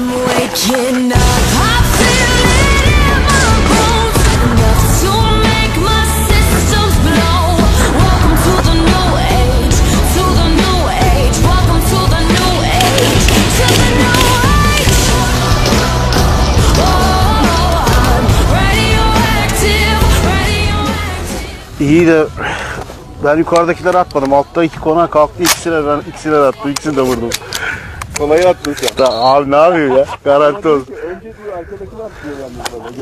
I'm waking up. İyi de ben yukarıdakileri atmadım. Altta iki kona kalktı. İkisine ben ikisine de attım. İkisini de vurdum. Kolayı attın sen. Abi ne yapayım ya? Garanti olsun. Önce diyor arkadakini at diyor yalnız.